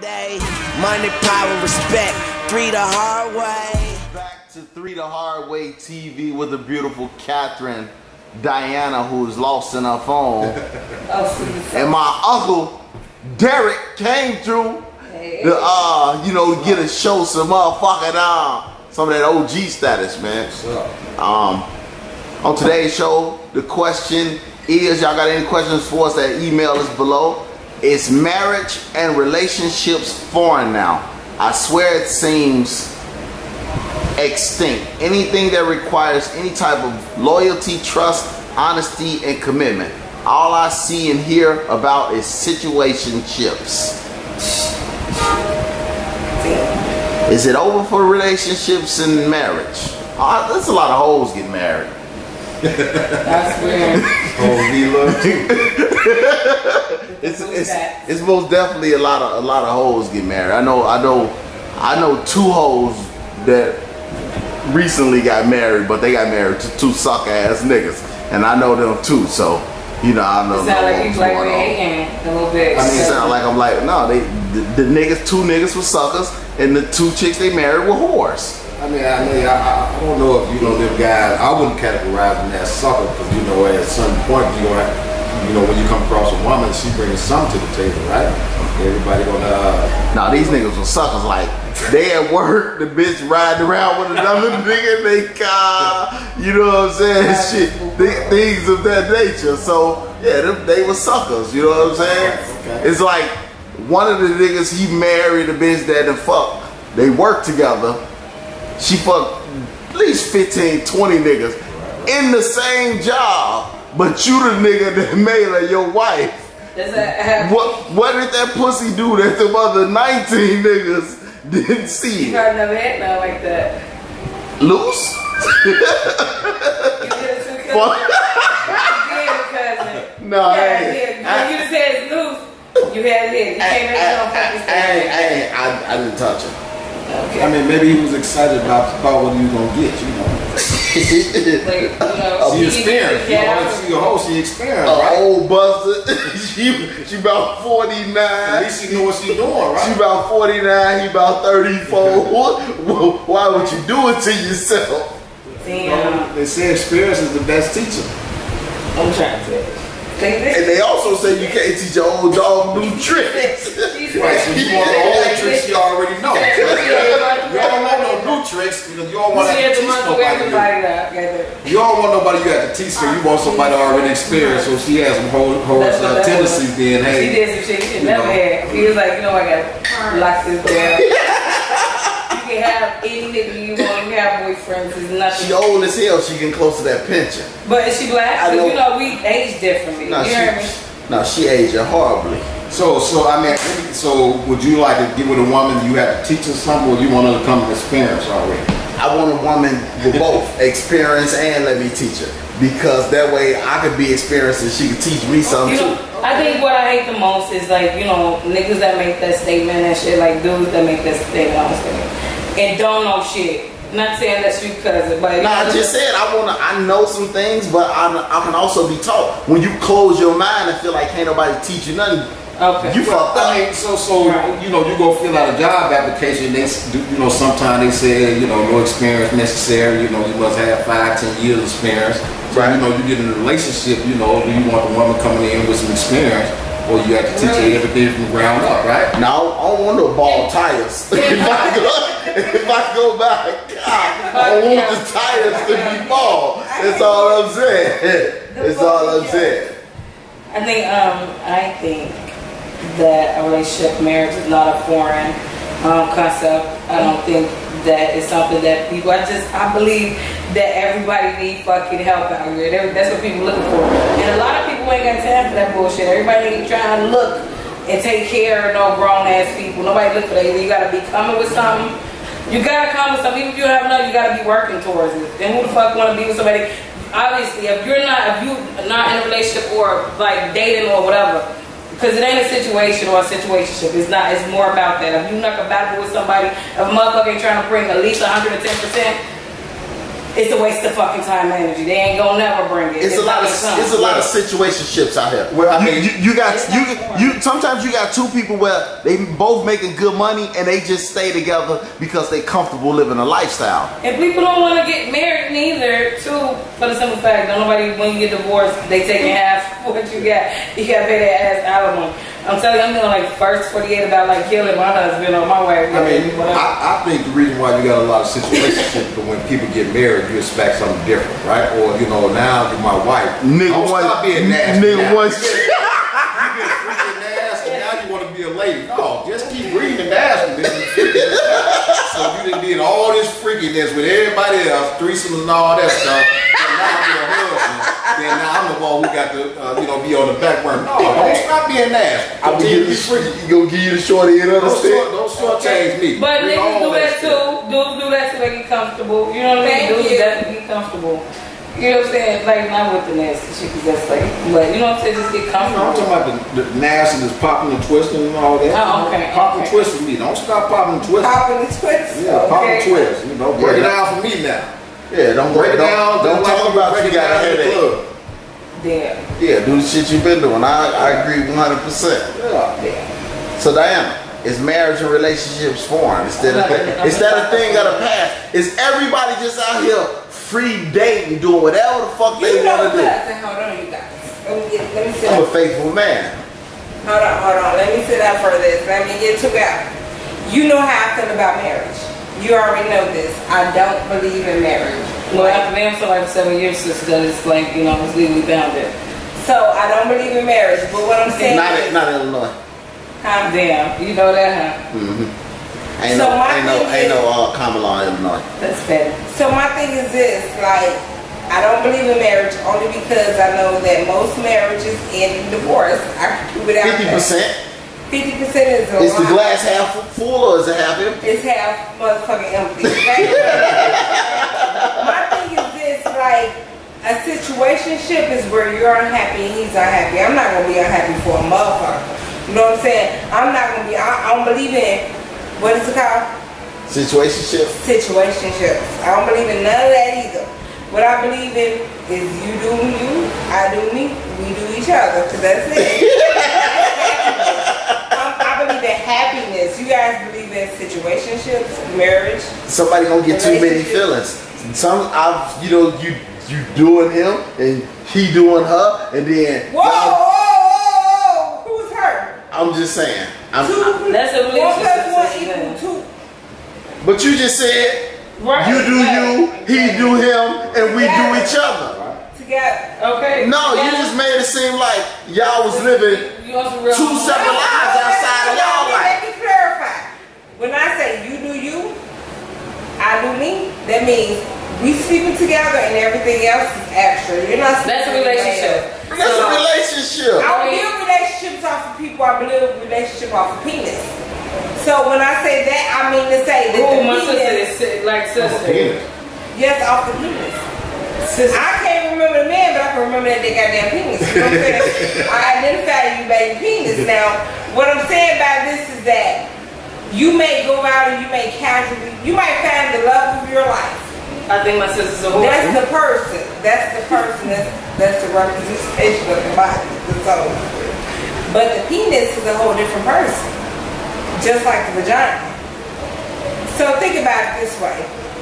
day. Money, power, respect. Three the hard way. Back to Three the Hard Way TV with the beautiful Catherine Diana, who's lost in her phone. and my uncle Derek came through to uh, you know, get a show some motherfucking uh, some of that OG status, man. Um, on today's show, the question is, y'all got any questions for us? That email is below. Is marriage and relationships foreign now? I swear it seems extinct. Anything that requires any type of loyalty, trust, honesty, and commitment. All I see and hear about is situationships. Is it over for relationships and marriage? Uh, there's a lot of hoes getting married. That's weird. Oh, we love too. It's, it's, it's most definitely a lot of a lot of hoes get married. I know I know I know two hoes that recently got married, but they got married to two suck ass niggas, and I know them too. So you know I know. It sound like you like going we hating a little bit. I mean, it sound like I'm like no, they the, the niggas two niggas were suckers, and the two chicks they married were whores. I mean, I mean, I, I- don't know if you know them guys. I wouldn't categorize them as sucker because you know at some point you gonna, you know, when you come across a woman, she brings something to the table, right? Everybody gonna. Uh, Now these niggas were suckers. Like they at work, the bitch riding around with another nigga in their car. You know what I'm saying? Shit, th- things of that nature. So yeah, them, they were suckers. You know what I'm saying? Okay. It's like one of the niggas he married a bitch that the fuck they worked together. She fucked at least 15, 20 niggas in the same job, but you the nigga that made her your wife. Does that have, What what did that pussy do that the other 19 niggas didn't see? You probably never had nothing like that. Loose? You did it too, cousin. Fuck. You did it, cousin. No, I ain't. You just said it's loose, you had it. You I, can't make no fucking I, I, I, I didn't touch it. Okay. I mean, maybe he was excited about, about what he was gonna get. You know, like, you know, she experienced. You know, out. she a hoe. She experienced, A right? old buster. she, she about At 49. least she know what she doing, right? She about 49, he about 34. Why would you do it to yourself? You know, they say experience is the best teacher. I'm trying to. Think And they also say you can't teach your old dog new tricks. She's Right, so you want the old tricks you already know. You don't want no new tricks because you don't want to teach to nobody. new. everybody now. Okay, You don't want nobody you have to teach, so you want somebody already experienced, so she has some whole, whole That's what uh, that tendencies. was. Then She hey, did some shit she never know. had. He was like, you know, I got to lock this down. you can have any nigga you want. You can have boyfriends. It's nothing. She old as hell, she getting close to that pension. But is she black? I 'Cause know. you know we age differently. No, you hear me? she, no, she aging horribly. so so I mean, so would you like to get with a woman you have to teach her something, or you want her to come with experience already? I want a woman with both experience and let me teach her. Because that way I could be experienced and she could teach me something You too. I think what I hate the most is like, you know, niggas that make that statement and shit, like dudes that make that statement statement and don't know shit. Not saying that's you cousin, but No, I just said I wanna. I know some things, but I, I can also be taught. When you close your mind and feel like can't nobody teach you nothing, Okay. you fucked up. I mean, so so you know, you go fill out a job application. They do, you know, sometimes they say you know no experience necessary. You know, you must have five, ten years experience. So, Right. You know, you get in a relationship. You know, do you want the woman coming in with some experience, or you have to teach Right. her everything from the ground up, right? No, I don't want no ball tires. if I go, back, God, I want the tires to be bald. That's all I'm saying. That's all I'm saying. I think um I think that a relationship marriage is not a foreign um, concept. I don't think that is something that people. I just I believe that everybody need fucking help out here. That- That's what people looking for, and a lot of people ain't got time for that bullshit. Everybody ain't trying to look and take care of no grown ass people. Nobody look for that. You gotta be coming with something. You gotta come with something. Even if you don't have none, you gotta be working towards it. Then who the fuck wanna be with somebody? Obviously, if you're not, if you not in a relationship or like dating or whatever, because it ain't a situation or a situationship. It's not. It's more about that. If you're not compatible with somebody, if a motherfucker ain't trying to bring at least 110 percent, it's a waste of fucking time and energy. They ain't gonna never bring it. It's, a lot of come. it's a lot of situationships out here. Well, I you, mean- you, you got you you sometimes you got two people where they both making good money and they just stay together because they comfortable living a lifestyle. And people don't want to get married neither, too, for the simple fact that nobody, when you get divorced, they taking half what you got. You got to pay that ass alimony. I'm telling you, I'm doing like first 48 about like killing my husband or my wife. I mean, whatever. I, I think the reason why you got a lot of situationships, but when people get married, you expect something different, right? Or you know, now you're my wife. Nigga Don't one- stop being nasty. nigga now. one- You been- you been freaking nasty. Now you want to be a lady. No, just keep breathing nasty. man. so you done did all this freakiness with everybody else, threesomes and all that stuff. And now I'm your husband. Then now I'm the one who got to, uh, you know, be on the back burner. No, don't stop being nasty. I'm gonna give you be freaky. you gonna give you the shorty and Don't understand. short, don't shortchange me. But Bring niggas all do that shit. too. Dudes do that so they get comfortable. You know what I mean? Thank Dudes you. definitely get comfortable. You know what I'm saying? Like not with the nasty shit, cause that's like, but you know what I'm saying? Just get You know, I'm talking about the, the nastiness, popping and twisting and all that. Oh, okay, Pop and okay. twist for me. Don't stop popping and twisting. Popping and twist. Yeah, pop and Okay. twist. You know, break it down for me now. Yeah, don't Break it don't, down. Don't, talk about break you got a down in headache. Damn. Yeah, do the shit you've been doing. I, I agree 100. percent oh, Yeah. So Diana, is marriage and relationships formed instead of is that a thing of the past? Is everybody just out here free dating, doing whatever the fuck You they want to do? hold on you guys. Let me get, let me sit I'm a faithful man. Hold on, hold on. Let me sit down for this. Let me get to out. You know how I feel about marriage. You already know this. I don't believe in marriage. Well, I've been married for like seven years since that it's like, you know, it's legally bounded. So I don't believe in marriage. But what I'm saying Not is, in, not in Illinois. huh? Damn, you know that, huh? Ain't So no my ain't no thing ain't no uh, common law in Illinois. That's better. So my thing is this, like, I don't believe in marriage only because I know that most marriages end in divorce. I can prove it out. Fifty percent. Fifty percent is a Is the glass half full or is it half empty? It's half motherfucking empty. My thing is this, like, a situationship is where you're unhappy and he's unhappy. I'm not gonna be unhappy for a motherfucker. You know what I'm saying? I'm not gonna be. I, I don't believe in what is it called? Situationship. Situationships. I don't believe in none of that either. What I believe in is you do you, I do me, we do each other. Cause that's it. I believe in happiness. You guys believe in situationships, marriage. Somebody gonna get too many feelings. Some I've you know you you doing him and he doing her and then Whoa, whoa, whoa, whoa! Who's her? I'm just saying. I'm, Two. That's a One relationship plus one situation. equal two. but you just said Right. you do you, he do him, and we do each other. Together. Okay. No, you just made it seem like y'all was living You want some real two separate lives outside of y'all life. Let me clarify. When I say you do you, I do me, that means we sleeping together and everything else is extra. You're not That's a relationship. anybody else. That's a relationship. I don't build relationships off of people. I build relationship off of penis. So when I say that, I mean to say that Oh, the my sister penis, is like sister. Yes, off the penis. Sister. I can't remember the man, but I can remember that they got goddamn penis. You know what I'm saying? I identify you by your penis. Now, what I'm saying by this is that you may go out and you may casually, you might find the love of your life. I think my sister's a whore. That's the person. That's the person. That's that's the representation of the body, the soul. But the penis is a whole different person, just like the vagina. So think about it this way.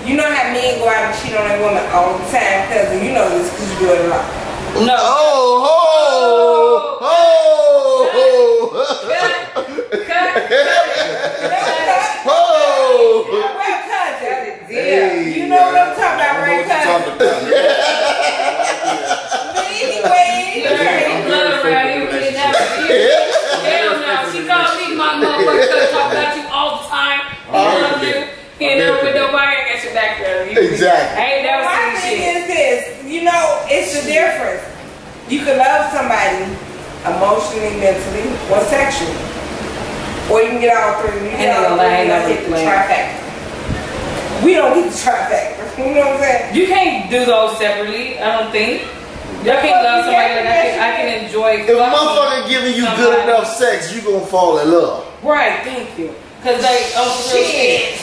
You know how men go out and cheat on their woman all the time, cousin. You know this because you do it a lot. no. Oh, ho, ho, Cut. Cut. ho, ho. Well, cousin. Yeah. You know what I'm talking about, I know right, what you're cousin? talking about. But anyway, me blood around here. Hell no. She called me my motherfucker. Talk about you all the time. I love you. He ain't with nobody. I got your back. You- Exactly. You know, it's the difference. You can love somebody emotionally, mentally, or sexually. Or you can get all three. Get the played. trifecta. We don't get the trifecta. You know what I'm saying? You can't do those separately. I don't think. Y'all can't love somebody like I can. I can enjoy. If a motherfucker giving you good enough sex, you gonna fall in love. Right. Thank you. Cause like, oh, shit. Shit.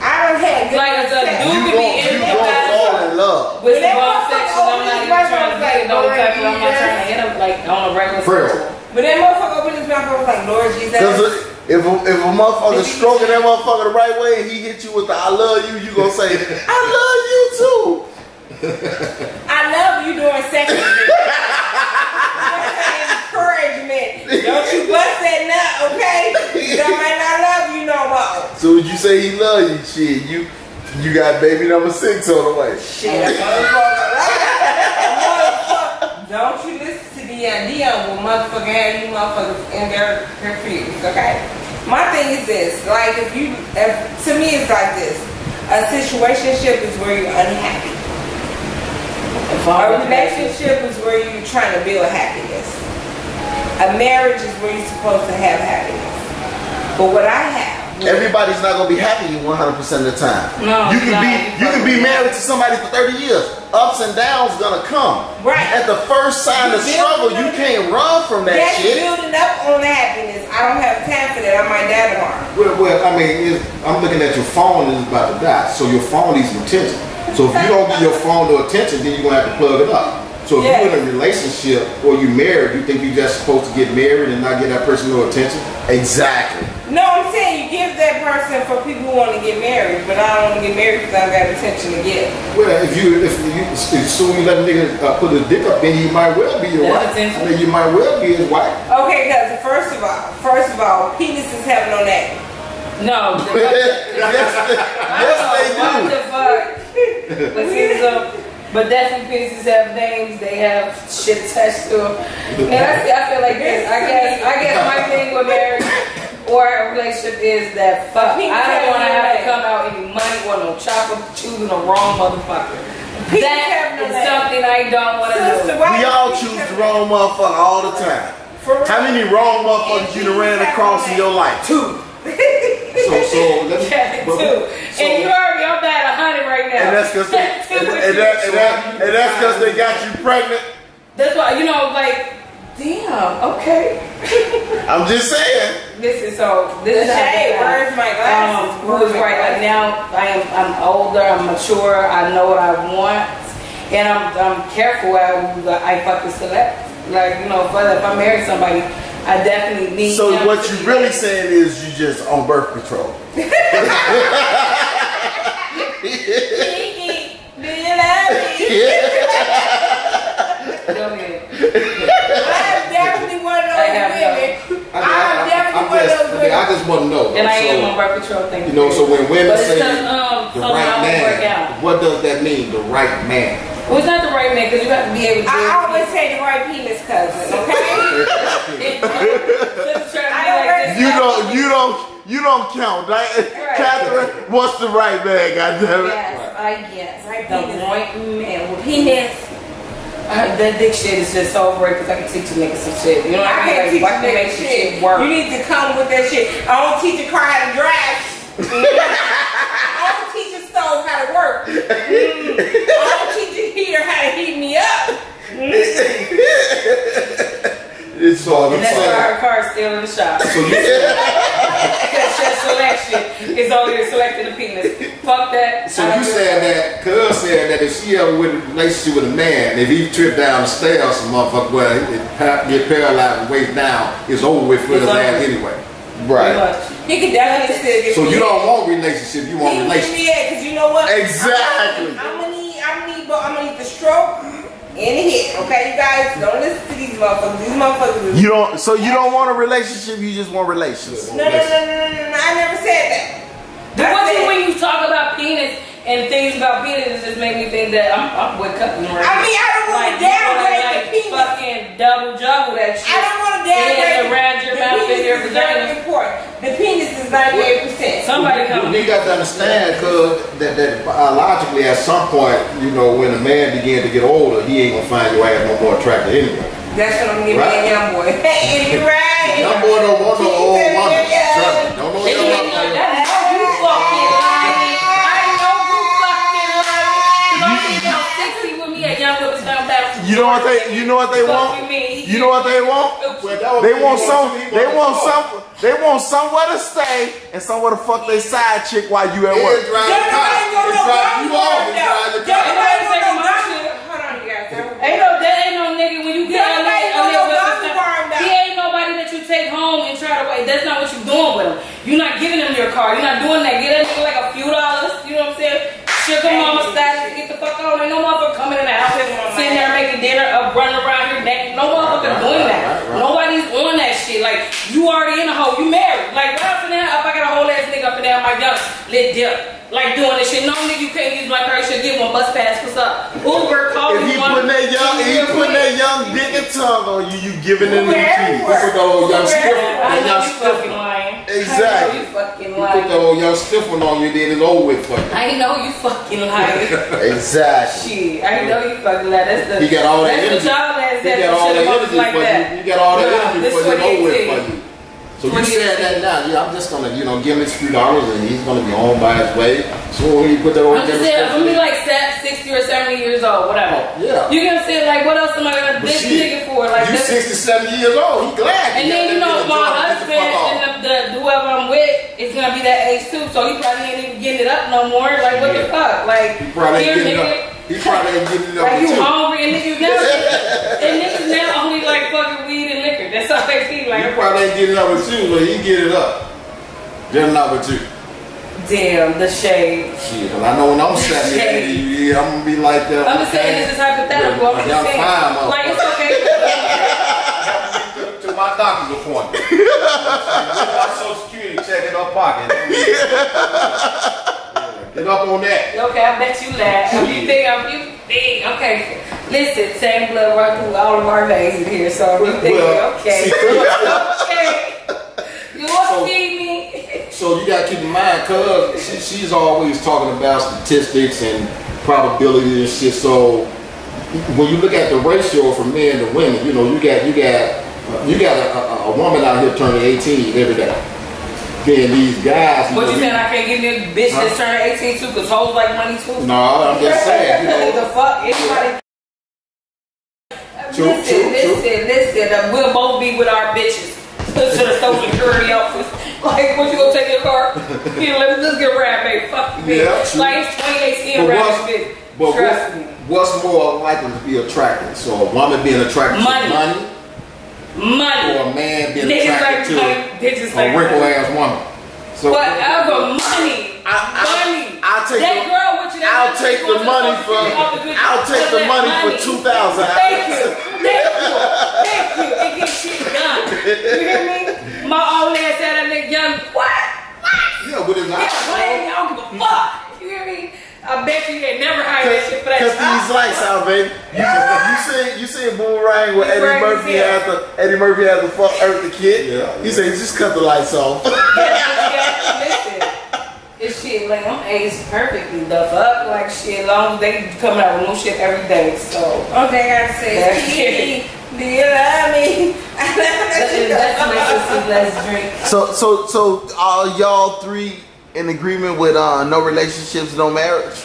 I don't have good Like, as a dude- You could be gon' you in gonna fall in love. With But the that ball motherfucker section, I'm not even trying to get it. No type of, I'm not trying to hit him like on a regular Frill. sexual. But that motherfucker opened his mouth and was like, Lord Jesus. If a, if a motherfucker stroking that motherfucker the right way and he hit you with the I love you, you gonna say, I love you too. I love you doing sex. with me. That's an encouragement. Don't you bust that nut, okay? I might not love you no more. So when you say he love you, shit, you you got baby number six on the way. Shit, motherfucker. motherfucker. Don't you listen to Deion. Deion will motherfucker have you motherfuckers in their confused, okay? My thing is this, like if you, if, to me it's like this. A situationship is where you're unhappy. A A I'm relationship is where you're trying to build happiness. A marriage is where you're supposed to have happiness. But what I have, Everybody's not gonna be happy 100% of the time. No, you can no, be you you can be married to somebody for 30 years. Ups and downs gonna come. Right. At the first sign You of struggle, you can't run from that that's shit. building up on the happiness. I don't have time for that. I might die tomorrow. Well, well, I mean, I'm looking at your phone and it's about to die. So your phone needs some attention. So if you don't give your phone no attention, then you're gonna have to plug it up. So if Yes. you're in a relationship or you're married, you think you're just supposed to get married and not give that person no attention? Exactly. No, I'm saying you give that person for people who want to get married, but I don't want to get married because I don't got attention to give. Well, if you if you if soon you let a nigga uh, put his dick up, then you might well be your That's wife. I mean, you might well be his wife. Okay, because first of all, first of all, penises have no name. No. the- yes, they, yes, they What the fuck? But see, so, but definitely pieces have names. They have shit attached to them. And I, see, I feel like this. I guess I guess my thing with marriage or a relationship is that fuck. I don't want to have to come out any money or no chopper choosing the wrong motherfucker. Penis That have no something I don't want to Sister, do. why We all choose have the wrong motherfucker all the time. For real. How many wrong motherfuckers you done ran across in your life? Two. So so let me. Yeah, but- too. so- and you already up at a hundred right now. And that's because they, and, and, that, and, that, and that's 'cause they got you pregnant. That's why you know, like, damn, okay. I'm just saying. This is so. This is Shay, how where's my glasses? Um, who is right? Like now, I am. I'm older. I'm mature. I know what I want, and I'm. I'm careful at who I fucking select. Like you know, if I, if I marry somebody, I definitely need. So what you be really like- saying is you just on birth control. Kiki, do you love me? Go ahead. I'm definitely one of I those women. I, I'm definitely I'm one of just, those I, I just want to know. And I so, am on birth control. Thank You know, so when women But say just, um, the right I work out. man, what does that mean? The right man. Well, it's not the right man because you have to be able to. I always say the right penis cousin, okay? I already- You don't you don't you don't count. Right? Catherine, what's the right man, goddammit? Yes, I guess. Right The penis. right man. Well, Penis. Uh, that dick shit is just so great because I can teach you niggas some shit. You know what I I mean? can't Like, teach why you can that make shit. shit work? You need to come with that shit. I don't teach a car how to drive. I don't teach a stove how to work. Mm. I don't teach a heater how to heat me up. It's all and that's why her car's still in the shop. So you said, That's just selection. It's over here selecting the penis. Fuck that. so you don't saying that? Cuz said that if she ever with a relationship with a man, if he tripped down the stairs, some motherfucker, well, it, pa- get paralyzed and waist down, it's over with for It's the man anyway. Right. He could definitely still get So you don't want relationship, you want relationship. me because you know what? Exactly. I'm gonna need, I'm gonna need, I'm gonna need the stroke and the hit. Okay, you guys, don't listen to these motherfuckers. These motherfuckers. You don't so you don't want a relationship, you just want relations. no, no, no, no, no, no, no. I never said that. The I one when you talk about penis and things about penis, it just make me think that I'm, I'm with cutting right I mean, I don't wanna like, wanna, downgrade like, the penis. fucking double juggle that shit. I don't want to And downgrade. around your the mouth and penis your is very important. The penis is 98 percent. Somebody You, come. you got to understand, cuz that, that biologically, at some point, you know, when a man begin to get older, he ain't gonna find your ass no more attractive anyway. That's what I'm giving Right. that young boy. Hey, you right? Young boy don't want no You know what they you know what they want? you know what they want? Well, that was- They want some they want some They want somewhere to stay and somewhere to fuck their side chick while you at work. drive the car. It drive you off. It drive the car. Everybody say my shit. Hold on, you guys. Ain't no, that ain't no nigga when you get Yeah, a nobody nigga, a know nigga your with body the warmed He ain't nobody that you take home and try to wait. That's not what you're doing with him. You're not giving him your car. You're not doing that. Get that nigga like a few dollars. You know what I'm saying? Sugar mama status. Get the fuck on. Ain't no motherfucker coming in the house sitting there making dinner up, running around here naked. No motherfucker Right, doing right, that. right, right. Nobody's on that shit. Like you already in a hole. You married. Like right up in there. If I got a whole ass nigga up in there, I'm like, yo, lit dip. Like doing this shit. No nigga you can't use my car. You should get one bus pass. What's up? Uber, call If me he one. putting that young, if he putting that young dick and tongue on you, you giving him the Where? key. You put the old young stiff, I that know young you stiff fucking one. lying. Exactly. I know you fucking You put the old young stiff one on you, then it's over with for you. I know you fucking lying. Exactly. Shit, I know you fucking lying. That's the. He got all that that's energy. what y'all ass He got all that energy like for that. you. You got all that energy for you, over with for you. So you said that now, yeah, I'm just gonna, you know, give him his few dollars and he's gonna be on by his way. So when you put that on I'm just saying, I'm gonna be like set, 60 or 70 years old, whatever. Oh, yeah. You gonna say like, what else am I gonna But shit, nigga for? Like, you this- 60, 70 years old, he glad. And then you know my nigga job, get the husband and the, the whoever I'm with is gonna be that age too, so he probably ain't even getting it up no more. Like what the fuck? Like He probably ain't here, getting it nigga. up. He probably ain't getting it up Like you you. hungry and niggas now and niggas now only like fucking and. That's all. He probably ain't getting up with you, but he get it up. Just not with you. damn the shade. Shit, 'cause I know when I'm standing there, yeah, I'm gonna be like that. I'm just saying this is hypothetical. I'm just saying. fine. Like it's okay. to my doctor's appointment. my social security check in her pocket. Get up on that. Okay, I bet you laugh. You think I'm you think okay. Listen, same blood run through all of our veins in here, so if you think Well, okay. see, okay. You want So- to see me? So you gotta keep in mind, cause she, she's always talking about statistics and probability and shit. So when you look at the ratio from men to women, you know, you got you got you got a, a, a woman out here turning 18 every day. Then these guys, What know, you saying? I can't get me a bitch that's turning 18 too, cause hoes like money too. No, I'm just saying, you know. the fuck? Anybody? Listen, listen, listen. Uh, we'll both be with our bitches to the social security office. Like, what you gonna take your car? Here, let me just get rap, baby. Fuck you, Yeah, bitch. Like, it's 2018 rap, bitch. But Trust what- me. what's more likely to be attractive? So a woman being attracted Money. to money, Money. or a man being Niggas like attracted bitches to like a wrinkle money. ass woman. So Whatever, money. I- I- money. I'll take that the- girl with you. that I'll take the money for- security office with you I'll take the that money for 2,000. Thank you. Thank you. Thank you. It gets shit done. You hear me? My old ass said that nigga young. What? What? yeah, with his Yeah, I don't give a fuck. You hear me? I bet you ain't never hired that shit for that. Cut these lights out, baby. You, you see, you see Boomerang where Eddie Boomerang, Murphy had the Eddie Murphy had the fuck Eartha Kitt. Yeah, He yeah. said, just cut the lights off. Yeah, listen. This shit, like, I'm aged perfectly. The fuck? Like, shit, long they coming out with new shit every day. So, Only thing I gotta say is. Kiki, do you love me? Let's, let's make this let's drink. so, so, so, are y'all three in agreement with uh, no relationships, no marriage?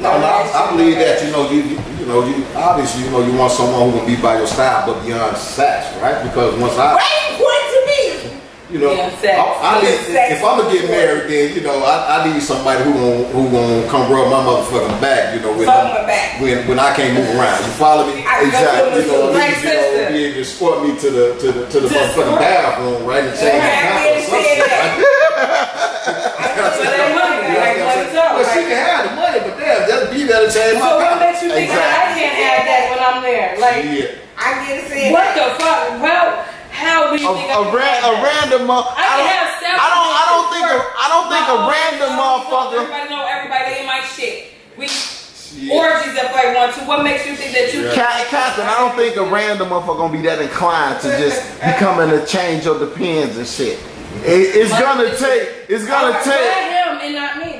No, no, I, I believe that you know you, you you know you obviously you know you want someone who will be by your side but beyond sex, right? Because once I Right, point to me. you know Beyond sex. I, I need, Sex. if I'm gonna get married, then you know I, I need somebody who gon' who gonna come rub my motherfucking back, you know when I'm- back. when when I can't move around. You follow me? I Exactly. You know, the Like you know, be able to escort me to the to the to the To motherfucking escort. bathroom, right? And change my Yeah, pants I or did some say shit, that. right? So that money, like, money talk. Well, she can have the money, but damn, just be there to change my so what pants. makes you think that I can't have that when I'm there? Like, Yeah. I get to see what the fuck? How, how do you A, think I a, can ran, have a random mo- I can have several I don't. I don't think. A, different I don't think a random own- motherfucker. Everybody know everybody in my shit. We Shit. orgies if I want to. What makes you think that you? Ca- Catherine, I don't think a random motherfucker gonna be that inclined to just becoming to change your depends and shit. It, it's gonna take. It's gonna Why take.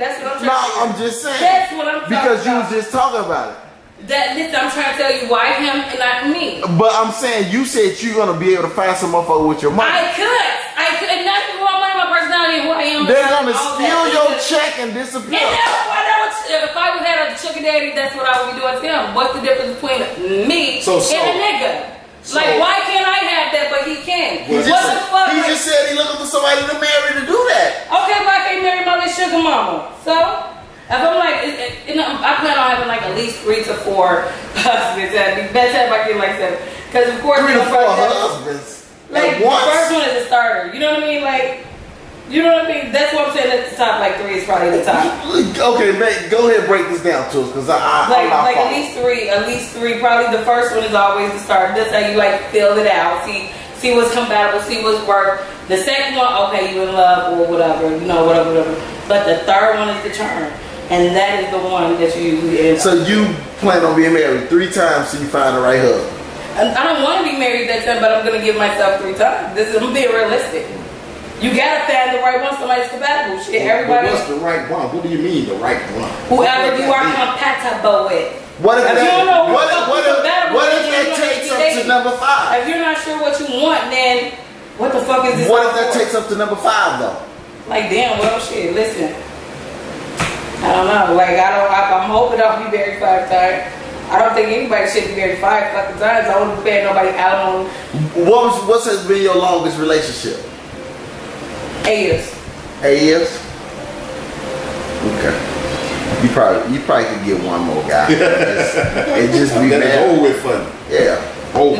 That's what I'm No, trying to I'm just saying. That's what I'm talking Because you was just talking about it. That listen, I'm trying to tell you why him and not me. But I'm saying you said you're gonna be able to find some motherfucker with your money. I could. I could. And nothing wrong with my personality and who I am. They're gonna steal your It's just- check and And disappear. that's why that was, if I was had a sugar daddy, that's what I would be doing to him. What's the difference between me So- so- and a nigga? So- like, why can't I have that, but he can? He what just, the fuck? he like- just said he looking for somebody to marry to do that. Okay, but I can't marry my little sugar mama. So, if I'm like, it, it, you know, I plan on having like at least three to four husbands. That'd be best if I get like seven. Because of course, Three to four husbands like the first one is a starter. You know what I mean? Like, you know what I mean? That's what I'm saying. At the top, like three is probably the top. Okay, man, go ahead and break this down to us, cause I, I Like, like at least three, at least three. Probably the first one is always the start. That's how you like fill it out. See, see what's compatible. See what's work. The second one, okay, you in love or whatever. You know, whatever, whatever. But the third one is the charm, and that is the one that you usually end. So you plan on being married three times till you find the right husband. I I don't want to be married that time, but I'm gonna give myself three times. This is I'm being realistic. You gotta find the right one. Somebody's compatible. Shit, But everybody, what's the right one? What do you mean the right one? whoever you are compatible with. What if If that? you don't know what, what if, what, if, what if that takes up to number five? If you're not sure what you want, then what the fuck is this? What if that for? takes up to number five though? Like damn, well shit. Listen, I don't know. Like I don't. I, I'm hoping I'll be married five times. I don't think anybody should be married five fucking times. I wouldn't pay nobody out on What was, what has been your longest relationship? Eight years. Eight years. Okay. You probably you probably could get one more guy. It's- it just be That is bad. over with fun. Yeah. Over.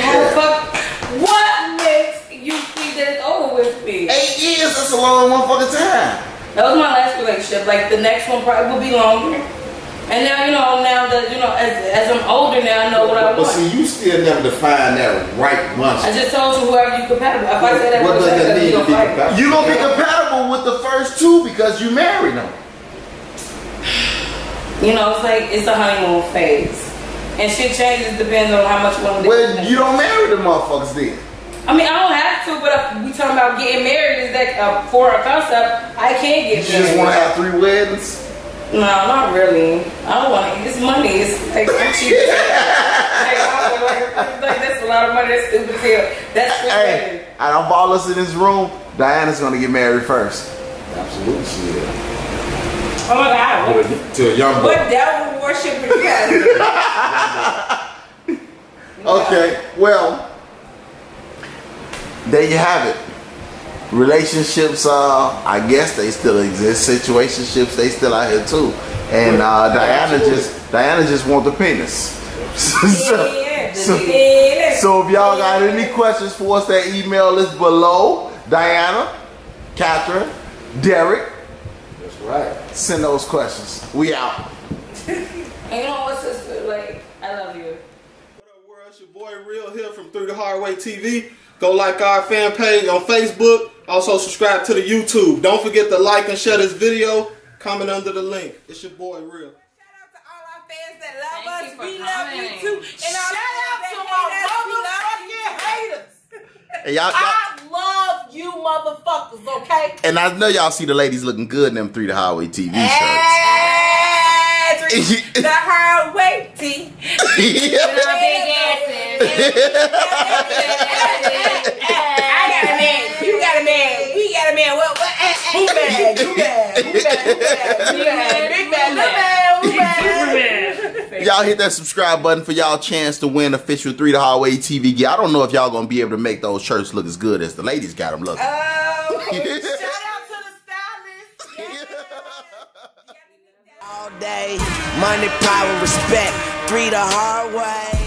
How the fuck? What makes you think that it's over with me? Eight years. That's a long motherfucking time. That was my last relationship. Like the next one probably will be longer. And now you know, now that you know, as, as I'm older now, I know what I But want. see, you still never define that right one. I just told you whoever you compatible. If I say that, What does that mean you to be gonna fight. compatible? You gonna be compatible with the first two because you married them. You know, it's like it's a honeymoon phase, and shit changes depending on how much one. Well, you don't marry the motherfuckers then. I mean, I don't have to, but if we talking about getting married, is that uh, for a concept? I can't get. You get just married. want to have three weddings. No, not really. I don't want to. It's money. It's like I'm cheap. like, I don't like, like, that's a lot of money. That's stupid as hell. That's Hey, stupid. out of all us in this room, Diana's gonna get married first. Absolutely, she is. Oh my god. To a- To a young boy. What devil worship is that? Okay, well, there you have it. Relationships, uh, I guess they still exist. Situationships, they still out here too. And uh, Diana just, Diana just want the penis. so, Yeah, so, yeah. so if y'all got any questions for us, that email is below. Diana, Catherine, Derek, That's right. send those questions. We out. And you know what's this? Like, I love you. What up, world? It's your boy Real here from Three the Hard Way TV. Go like our fan page on Facebook. Also subscribe to the YouTube. Don't forget to like and share this video. Comment under the link. It's your boy Real. Shout out to all our fans that love Thank us. you for we love you too. And Shout out to hate us, we my love you motherfucking too. haters. And y'all, y'all, I love you motherfuckers, okay? and I know y'all see the ladies looking good in them three the hard way TV shirts. Adrian, the hard way, T. I got a man. You got a man. We got a man. What? What? eh, eh, Who bad? Who bad? Who bad? Who bad? Who bad? Big bad. Little bad. Who bad? Y'all hit that subscribe button for y'all chance to win official three the hard way TV gear. I don't know if y'all gonna be able to make those shirts look as good as the ladies got them looking. Oh, Shout out to the stylist. All day, money, power, respect. Three the hard way.